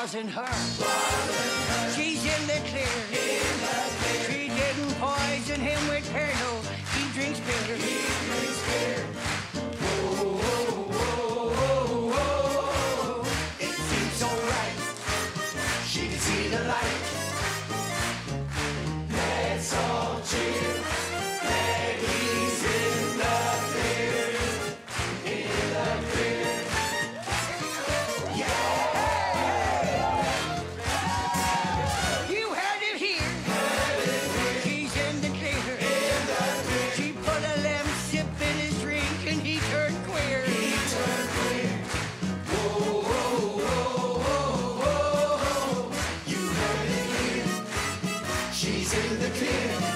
wasn't her. She's in the, clear. She didn't poison him with her, no. He drinks beer. He drinks beer. Whoa, whoa, whoa, whoa, whoa. It seems alright. She can see the light. She's in the clear.